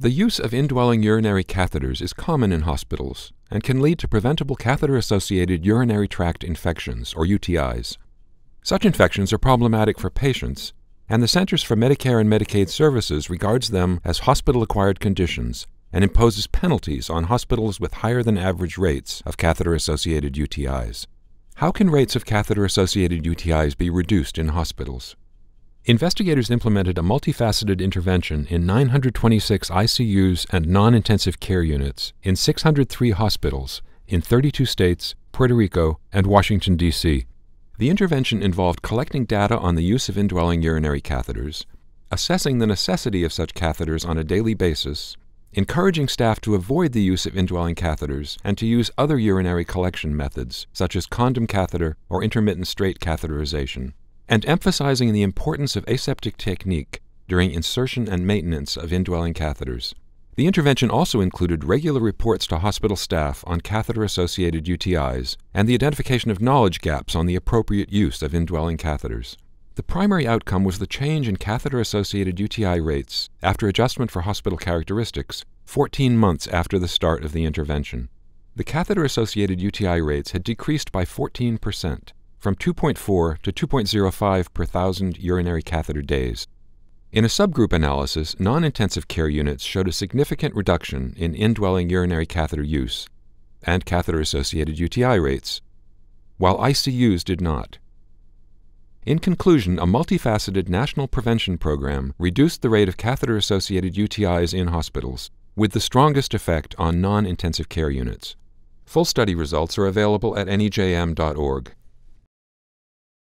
The use of indwelling urinary catheters is common in hospitals and can lead to preventable catheter associated urinary tract infections, or UTIs. Such infections are problematic for patients, and the Centers for Medicare and Medicaid Services regards them as hospital acquired conditions and imposes penalties on hospitals with higher than average rates of catheter associated UTIs. How can rates of catheter associated UTIs be reduced in hospitals? Investigators implemented a multifaceted intervention in 926 ICUs and non intensive care units in 603 hospitals in 32 states, Puerto Rico, and Washington, D.C. The intervention involved collecting data on the use of indwelling urinary catheters, assessing the necessity of such catheters on a daily basis, encouraging staff to avoid the use of indwelling catheters and to use other urinary collection methods, such as condom catheter or intermittent straight catheterization, and emphasizing the importance of aseptic technique during insertion and maintenance of indwelling catheters. The intervention also included regular reports to hospital staff on catheter associated UTIs and the identification of knowledge gaps on the appropriate use of indwelling catheters. The primary outcome was the change in catheter associated UTI rates after adjustment for hospital characteristics 14 months after the start of the intervention. The catheter associated UTI rates had decreased by 14%, from 2.4 to 2.05 per thousand urinary catheter days. In a subgroup analysis, non intensive care units showed a significant reduction in indwelling urinary catheter use and catheter associated UTI rates, while ICUs did not. In conclusion, a multifaceted national prevention program reduced the rate of catheter associated UTIs in hospitals, with the strongest effect on non intensive care units. Full study results are available at nejm.org.